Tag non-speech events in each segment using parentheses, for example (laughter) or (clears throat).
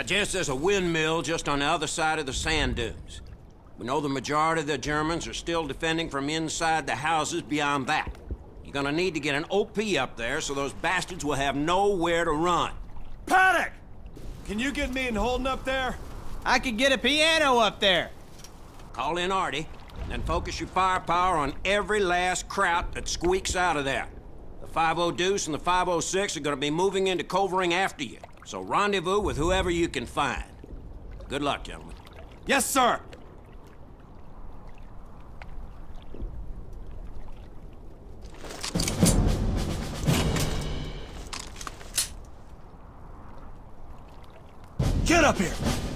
Now, Jess, there's a windmill just on the other side of the sand dunes. We know the majority of the Germans are still defending from inside the houses beyond that. You're gonna need to get an OP up there so those bastards will have nowhere to run. Paddock! Can you get me and Holden up there? I could get a piano up there. Call in arty, and focus your firepower on every last kraut that squeaks out of there. The 5 Deuce and the 506 are gonna be moving into covering after you, so rendezvous with whoever you can find. Good luck, gentlemen. Yes, sir! Get up here!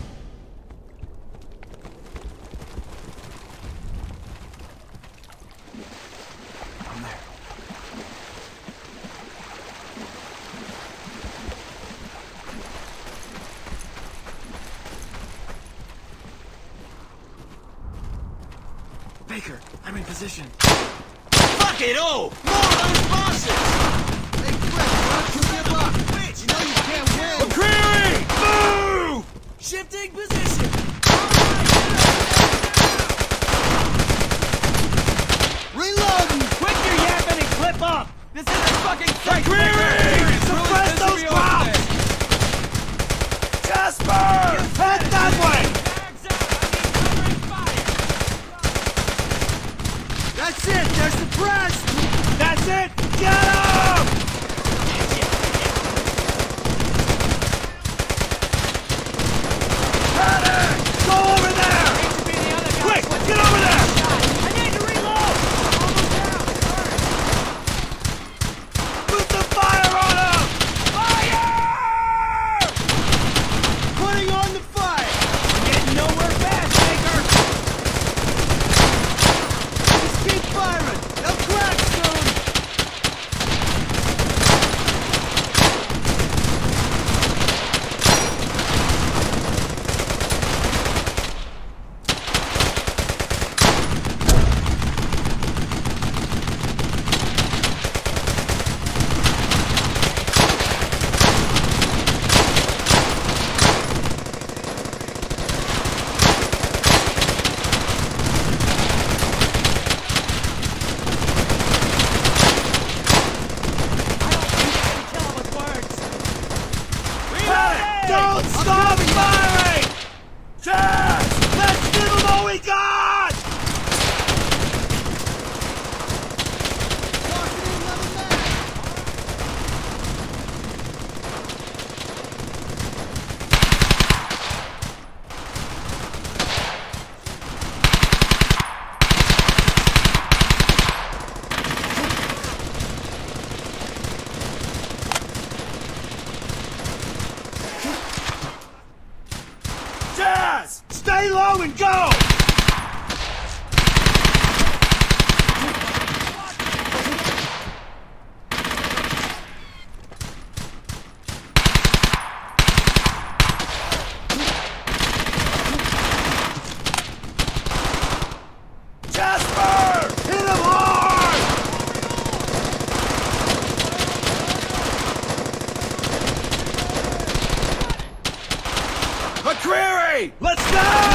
McCreary! Let's go!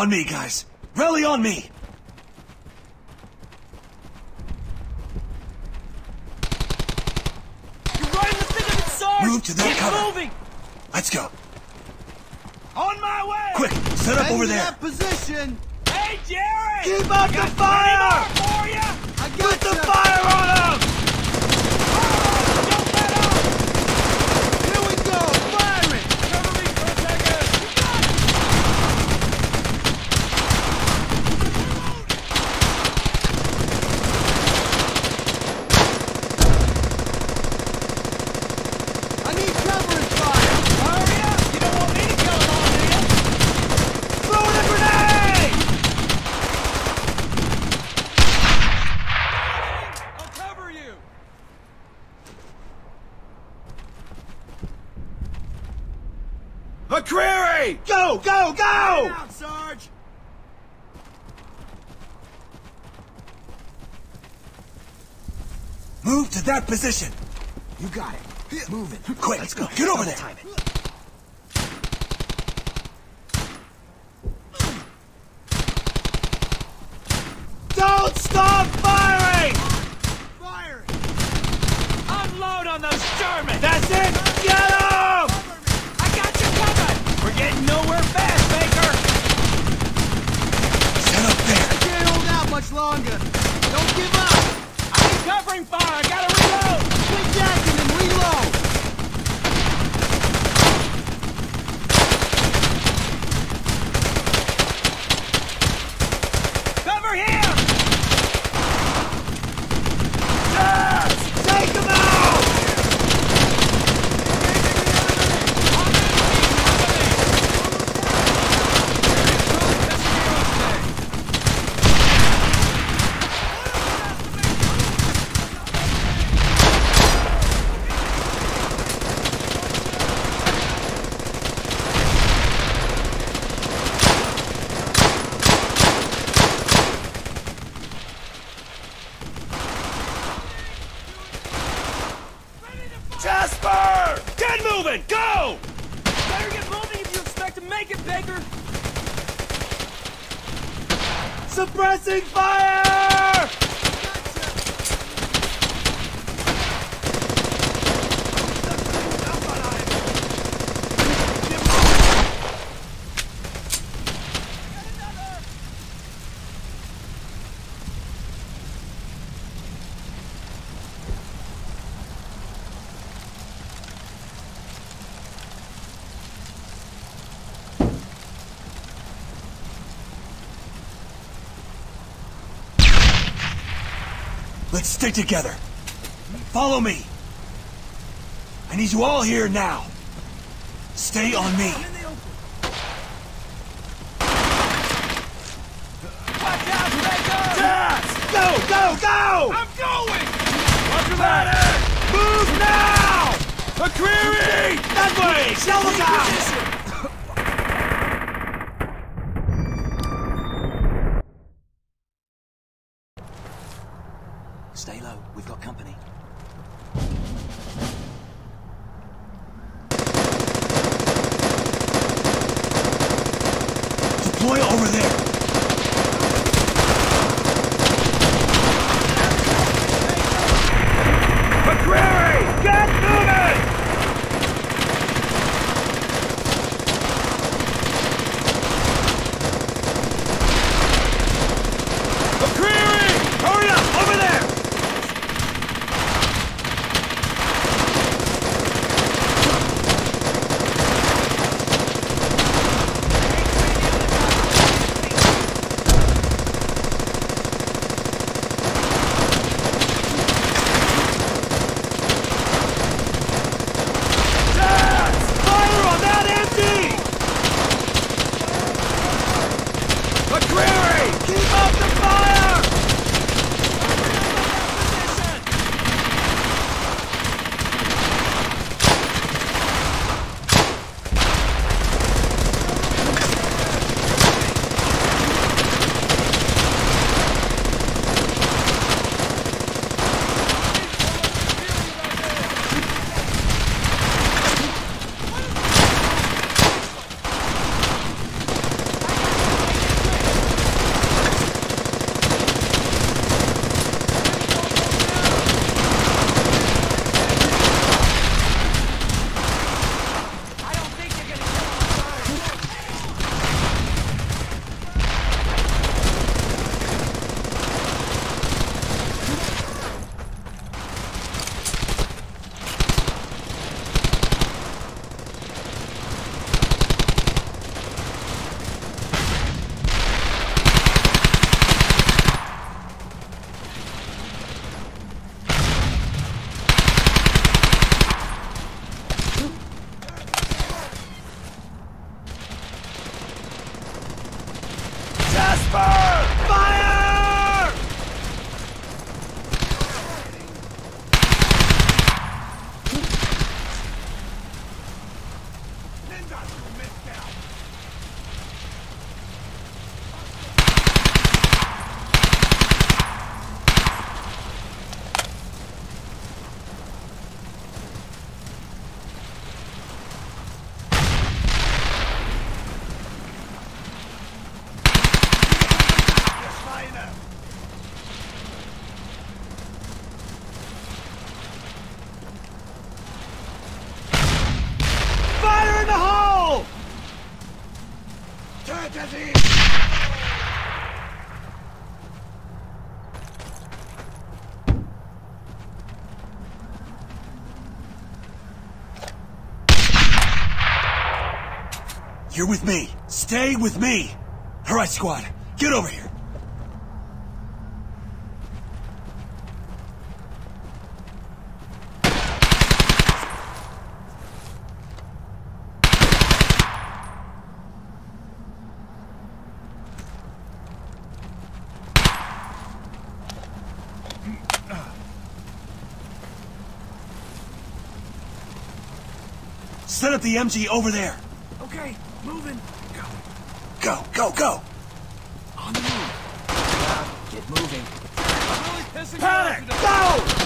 On me, guys. Rally on me! McCreary! Go, go, go! Get out, Sarge! Move to that position! You got it. Move it. Quick, let's go. Get over there! Time it. Don't stop firing! Firing! Unload on those Germans! That's it! longer. Don't give up. I'm covering fire. I gotta reload. suppressing fire! Stick together. Follow me. I need you all here now. Stay on me. You're with me. Stay with me. All right, squad. Get over here. Set up the MG over there moving. Go. Go, go, go. On the move. Get moving. I'm really pissing Panic! Go!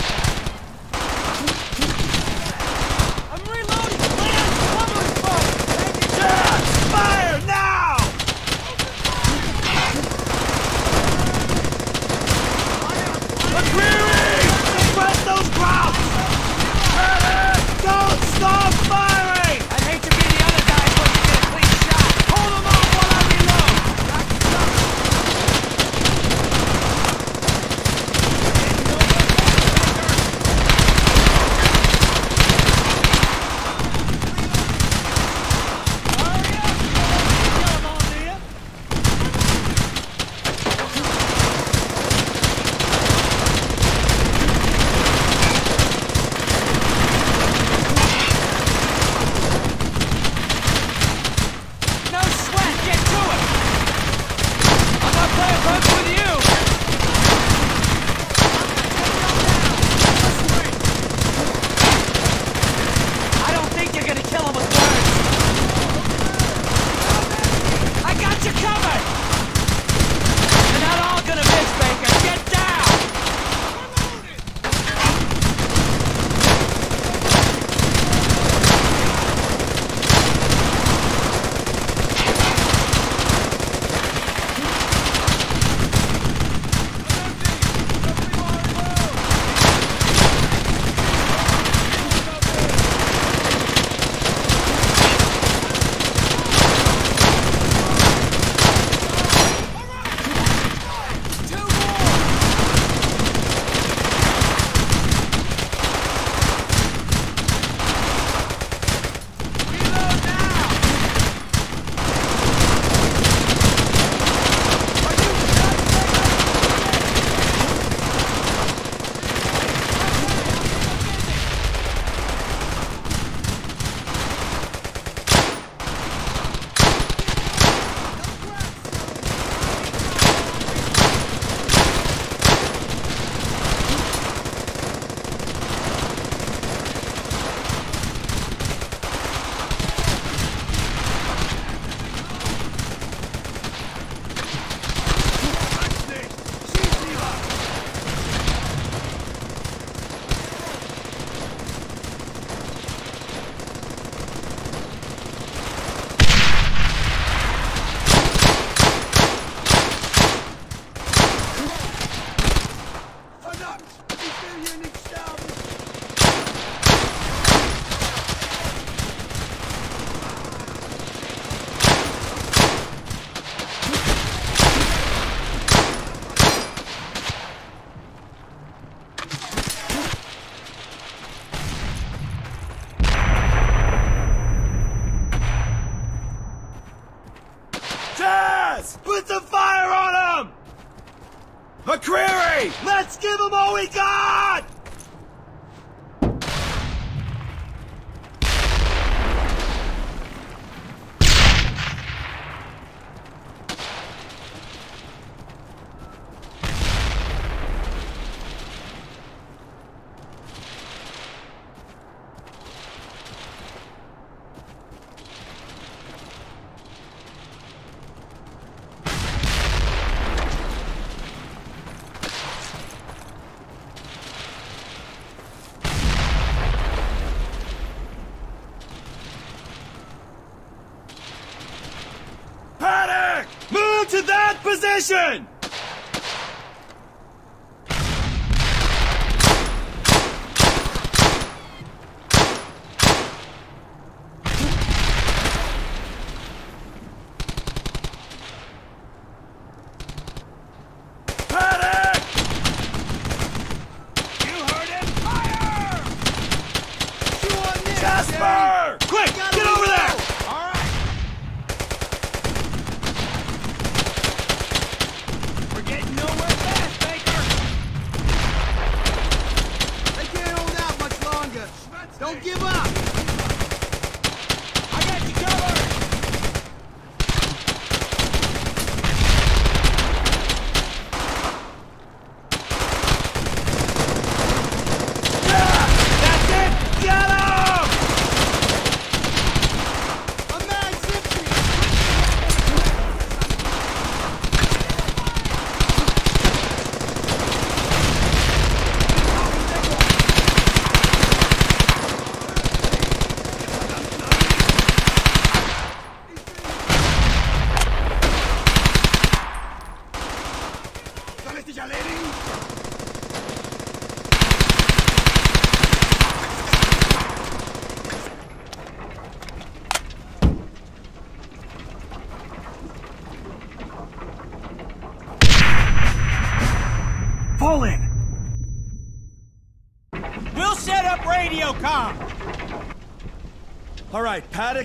Mission.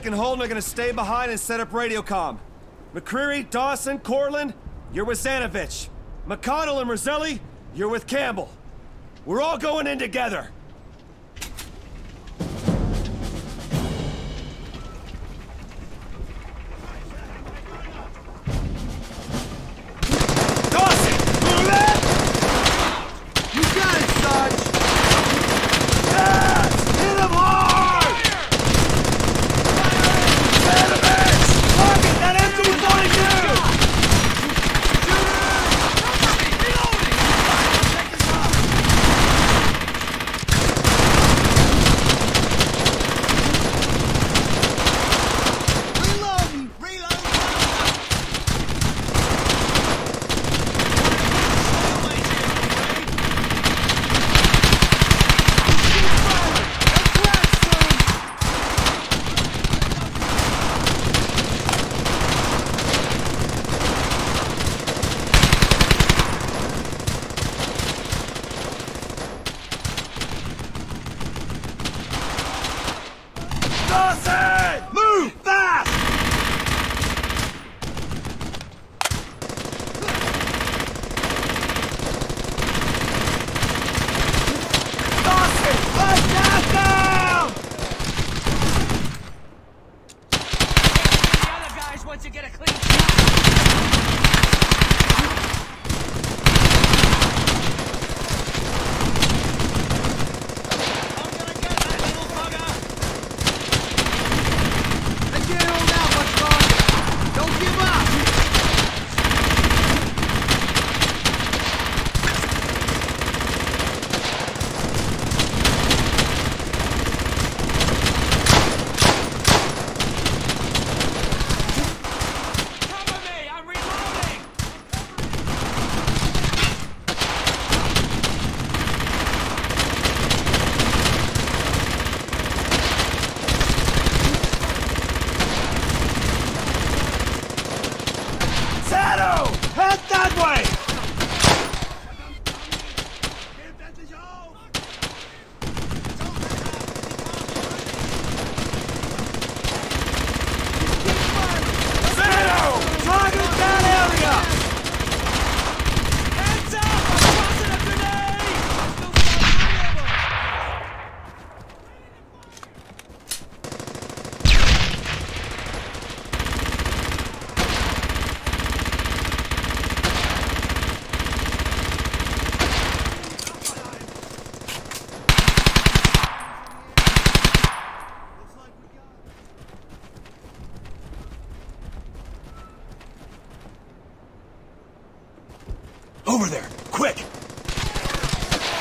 And Holden are gonna stay behind and set up radio com. McCreary, Dawson, Cortland, you're with Zanovich. McConnell and Roselli, you're with Campbell. We're all going in together.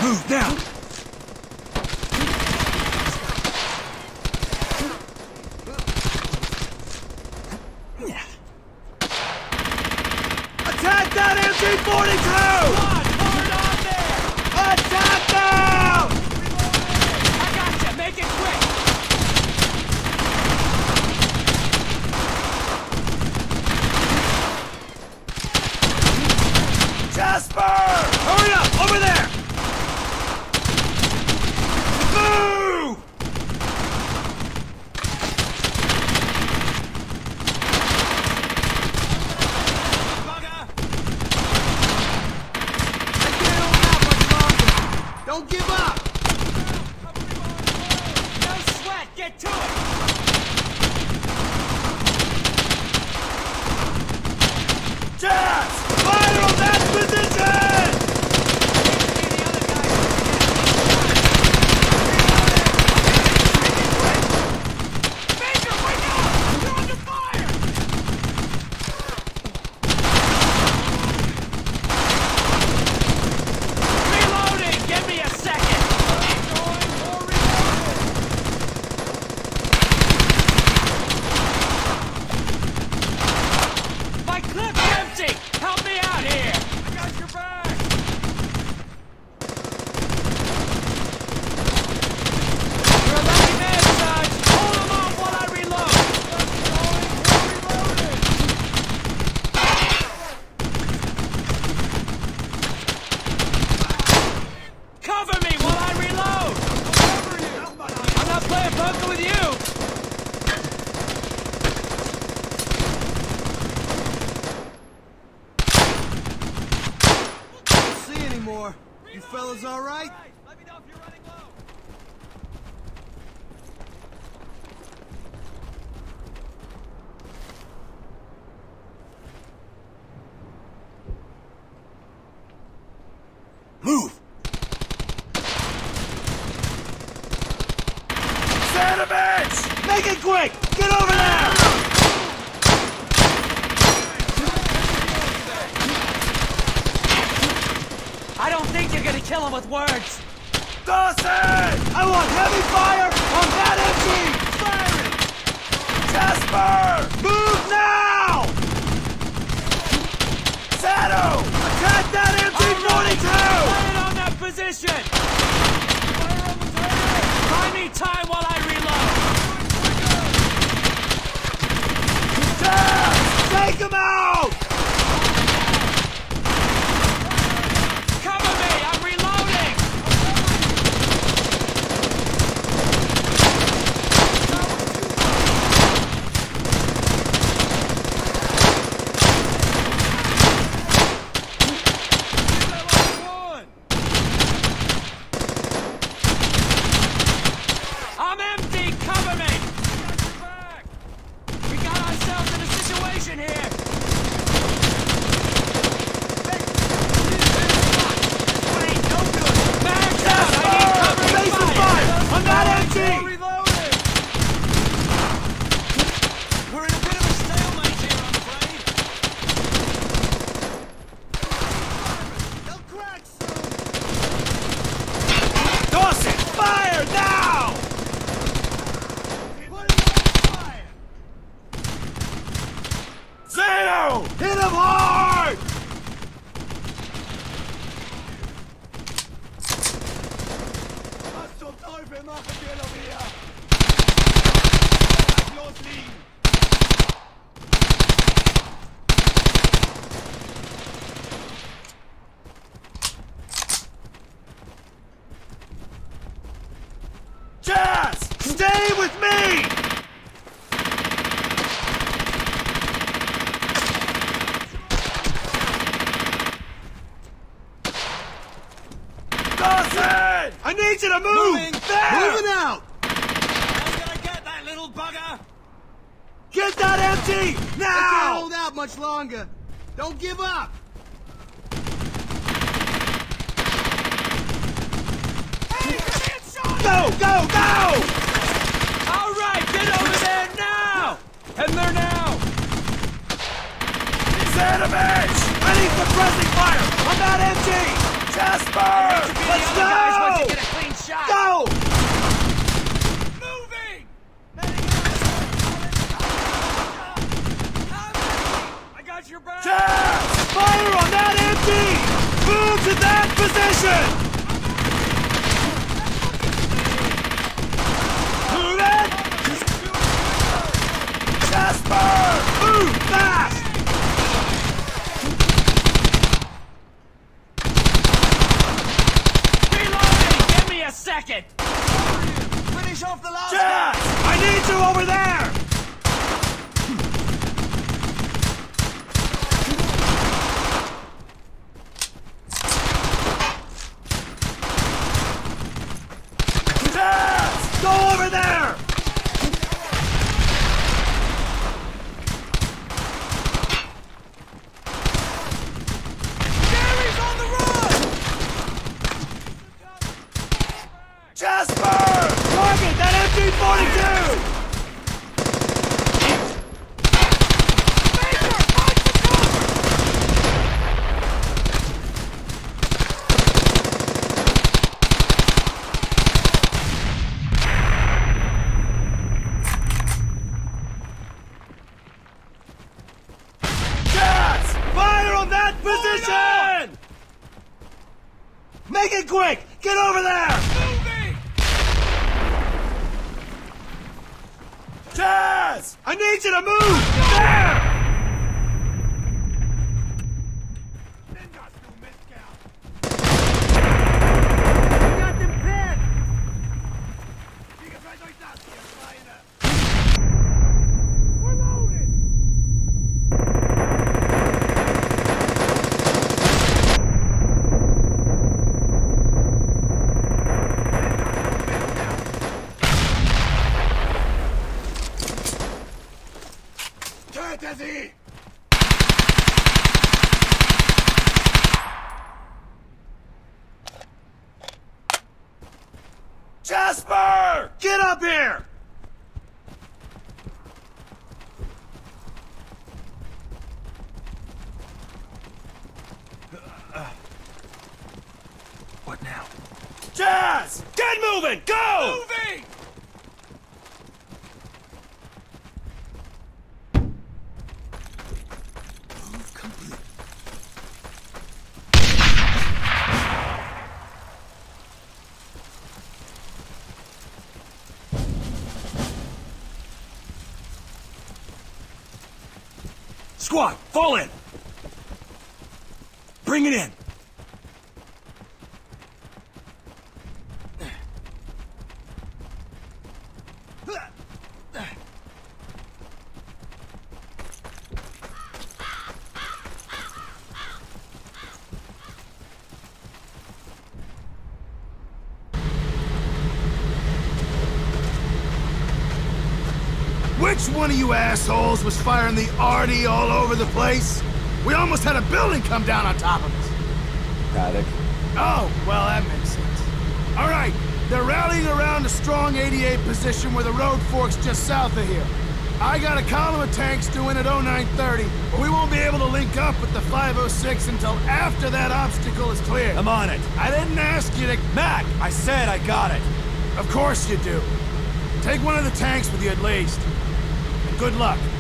Move now! moving! There! Moving out! I'm gonna get that little bugger! Get that empty! Now! I can't hold out much longer. Don't give up! Go, go, go! All right, get over there now! Head there now! It's enemies! I need suppressing fire! I'm not empty! Jasper! Let's go! shot! Go! Moving! I got your back! Tap! Fire on that MG! Move to that position! Move it! Jasper! Move fast! target, that MG-42! Squad, fall in! Bring it in! Which one of you assholes was firing the arty all over the place? We almost had a building come down on top of us. Paddock. Oh, well, that makes sense. All right, they're rallying around a strong 88 position where the road forks just south of here. I got a column of tanks due in at 0930, but we won't be able to link up with the 506 until after that obstacle is cleared. I'm on it. I didn't ask you to... Mac, I said I got it. Of course you do. Take one of the tanks with you at least. Good luck.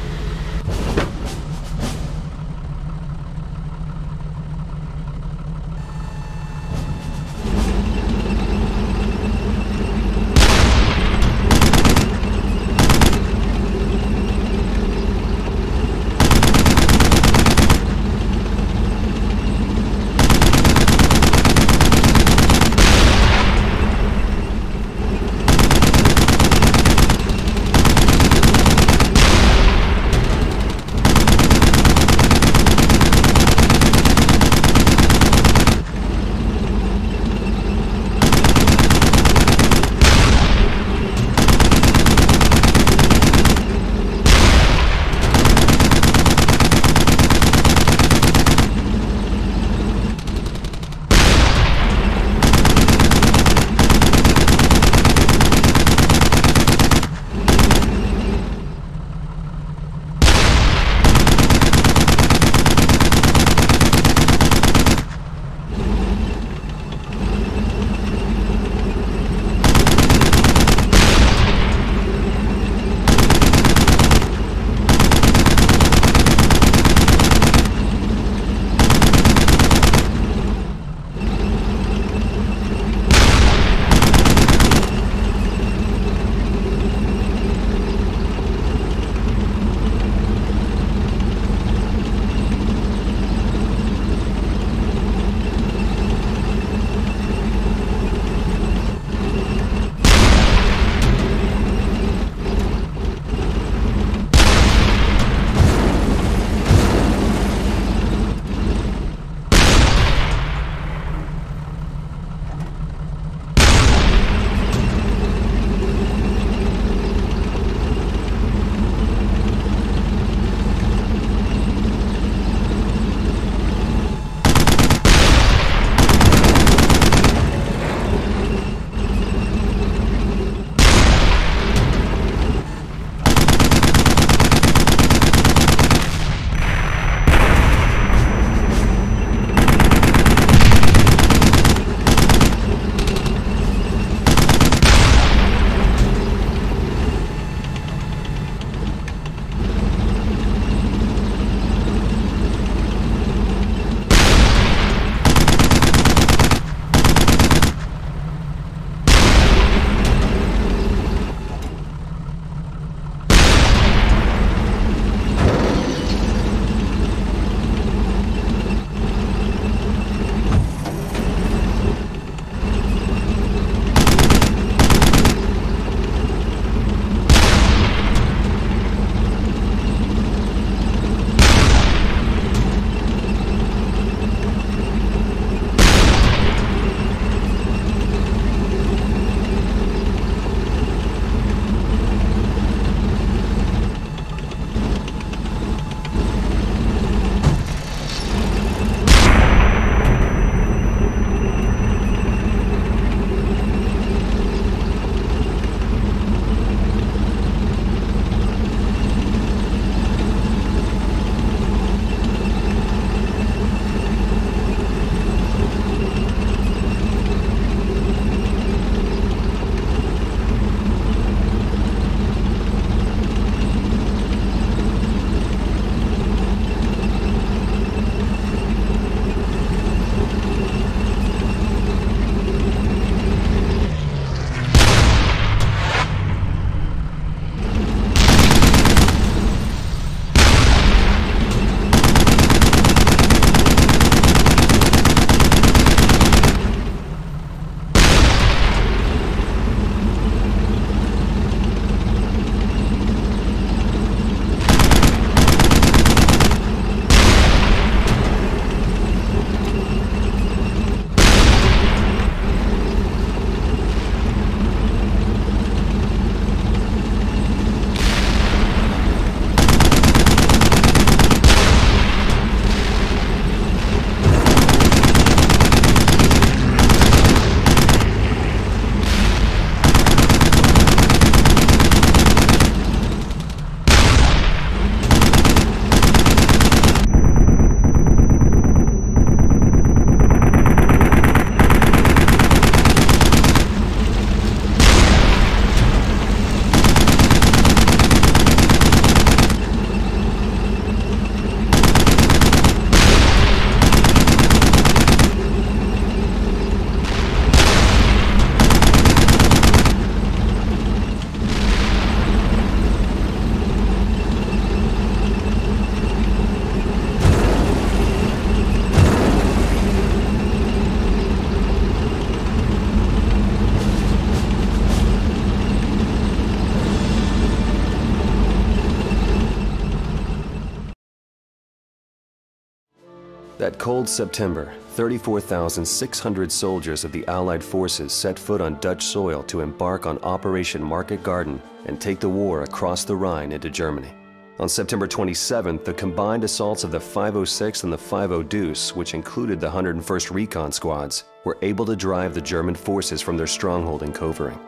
Cold September, 34,600 soldiers of the Allied forces set foot on Dutch soil to embark on Operation Market Garden and take the war across the Rhine into Germany. On September 27th, the combined assaults of the 506 and the 50 Deuce, which included the 101st Recon Squads, were able to drive the German forces from their stronghold in Koevering.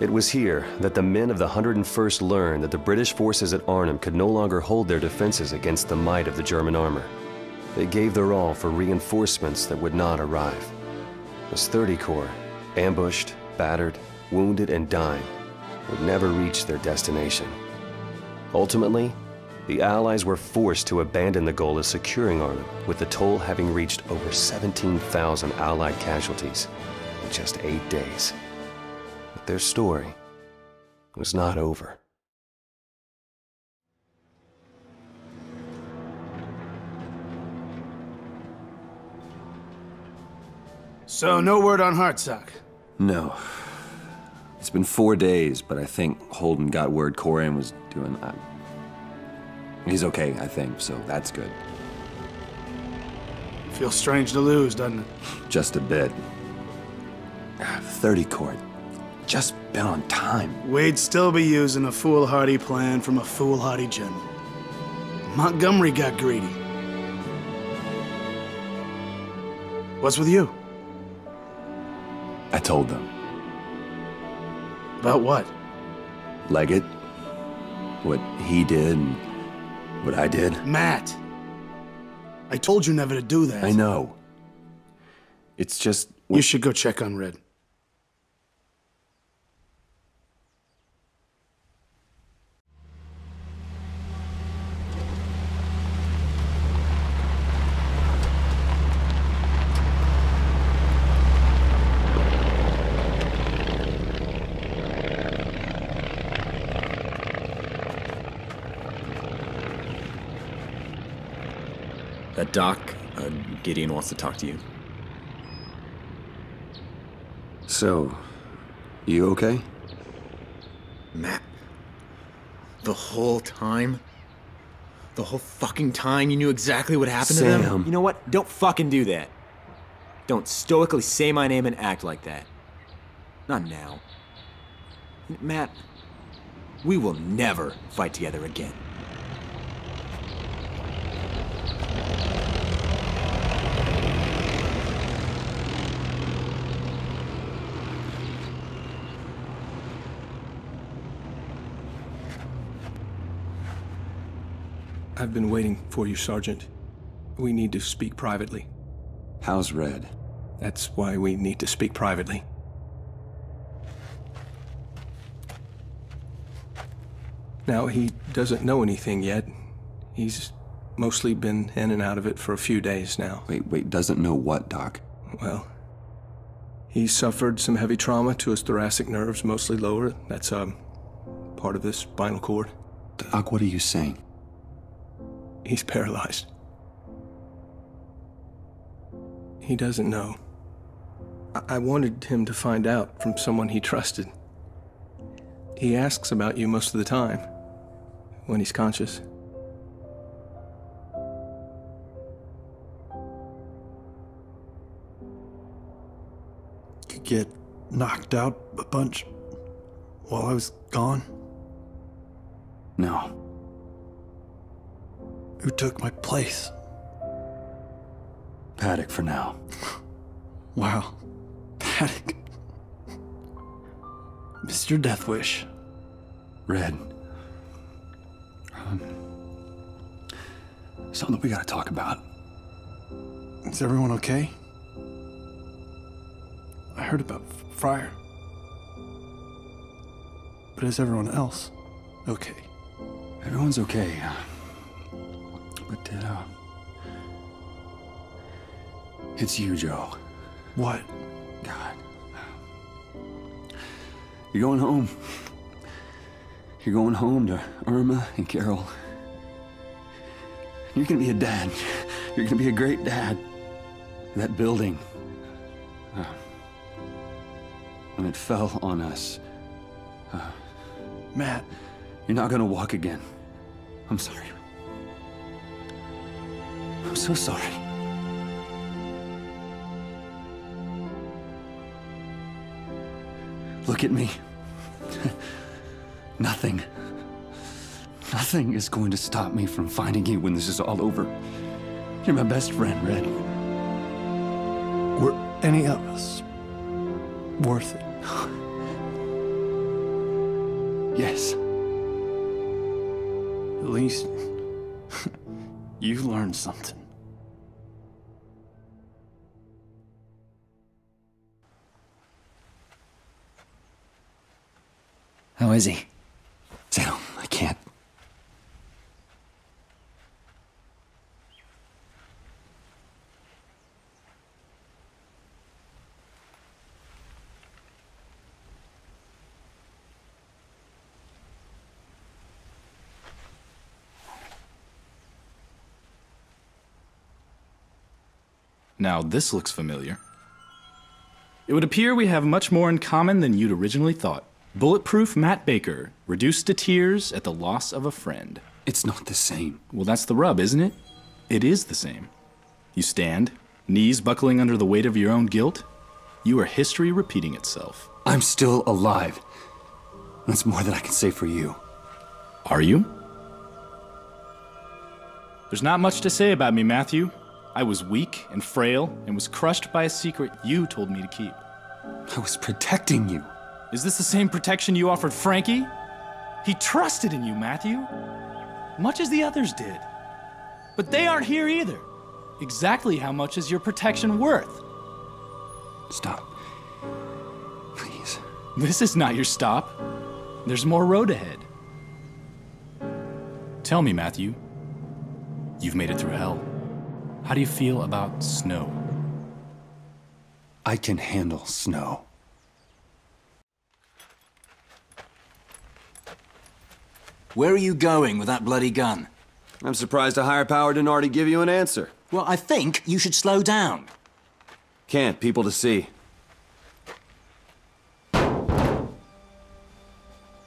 It was here that the men of the 101st learned that the British forces at Arnhem could no longer hold their defenses against the might of the German armor. They gave their all for reinforcements that would not arrive. As 30 Corps, ambushed, battered, wounded, and dying, would never reach their destination. Ultimately, the Allies were forced to abandon the goal of securing Arnhem, with the toll having reached over 17,000 Allied casualties in just eight days. But their story was not over. So, no word on Hartsock. No. It's been four days, but I think Holden got word Corian was doing that. He's okay, I think, so that's good. Feels strange to lose, doesn't it? Just a bit. Ah, 30 Corps. Just been on time. We'd still be using a foolhardy plan from a foolhardy general. Montgomery got greedy. What's with you? I told them. About what? Leggatt. What he did and what I did. Matt! I told you never to do that. I know. It's just. You should go check on Red. That doc, uh, Gideon wants to talk to you. So, you okay? Matt, the whole time? The whole fucking time you knew exactly what happened to them? Sam. You know what? Don't fucking do that. Don't stoically say my name and act like that. Not now. Matt, we will never fight together again. I've been waiting for you, Sergeant. We need to speak privately. How's Red? That's why we need to speak privately. Now, he doesn't know anything yet. He's mostly been in and out of it for a few days now. Wait, wait, doesn't know what, Doc? Well, he suffered some heavy trauma to his thoracic nerves, mostly lower. That's, um, part of this spinal cord. Doc, what are you saying? He's paralyzed. He doesn't know. I, I wanted him to find out from someone he trusted. He asks about you most of the time, when he's conscious. You get knocked out a bunch while I was gone. No. Who took my place? Paddock for now. (laughs) Wow. Paddock. Mr. Deathwish. Red. Um, something we gotta talk about. Is everyone okay? I heard about Fryer. But is everyone else okay? Everyone's okay. But, uh. It's you, Joe. What? God. You're going home. You're going home to Irma and Carol. You're gonna be a dad. You're gonna be a great dad. That building. Uh, when it fell on us. Uh, Matt. You're not gonna walk again. I'm sorry so sorry. Look at me. (laughs) Nothing. Nothing is going to stop me from finding you when this is all over. You're my best friend, Red. Were any of us worth it? (laughs) yes. At least (laughs) you learned something. How is he? Sam, I can't. Now, this looks familiar. It would appear we have much more in common than you'd originally thought. Bulletproof Matt Baker, reduced to tears at the loss of a friend. It's not the same. Well, that's the rub, isn't it? It is the same. You stand, knees buckling under the weight of your own guilt. You are history repeating itself. I'm still alive. That's more than I can say for you. Are you? There's not much to say about me, Matthew. I was weak and frail and was crushed by a secret you told me to keep. I was protecting you. Is this the same protection you offered Frankie? He trusted in you, Matthew. Much as the others did. But they aren't here either. Exactly how much is your protection worth? Stop. Please. This is not your stop. There's more road ahead. Tell me, Matthew. You've made it through hell. How do you feel about snow? I can handle snow. Where are you going with that bloody gun? I'm surprised a higher power didn't already give you an answer. Well, I think you should slow down. Can't, people to see. All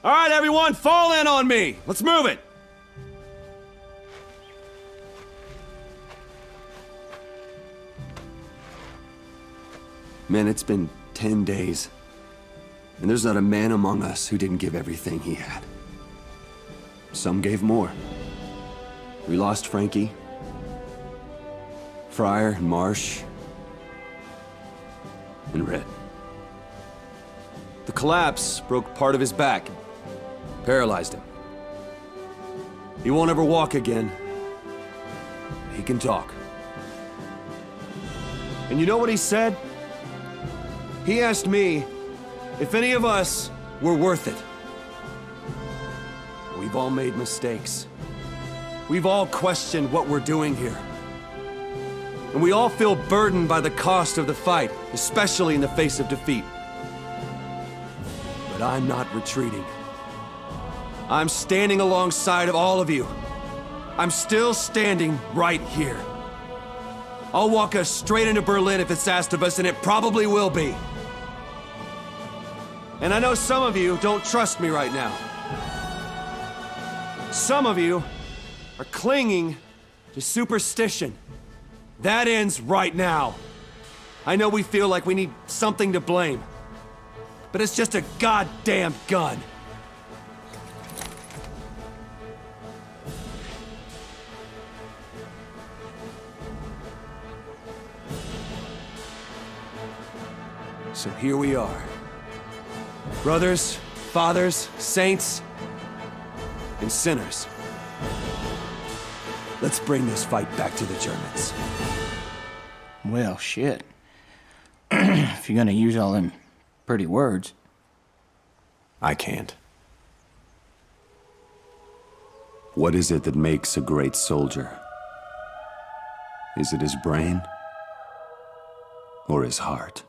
right, everyone, fall in on me. Let's move it. Man, it's been 10 days. And there's not a man among us who didn't give everything he had. Some gave more. We lost Frankie, Fryer and Marsh, and Red. The collapse broke part of his back, paralyzed him. He won't ever walk again. He can talk. And you know what he said? He asked me if any of us were worth it. We've all made mistakes. We've all questioned what we're doing here. And we all feel burdened by the cost of the fight, especially in the face of defeat. But I'm not retreating. I'm standing alongside of all of you. I'm still standing right here. I'll walk us straight into Berlin if it's asked of us, and it probably will be. And I know some of you don't trust me right now. Some of you are clinging to superstition. That ends right now. I know we feel like we need something to blame, but it's just a goddamn gun. So here we are. Brothers, fathers, saints, and sinners. Let's bring this fight back to the Germans. Well, shit. (clears throat) if you're gonna use all them pretty words. I can't. What is it that makes a great soldier? Is it his brain? Or his heart?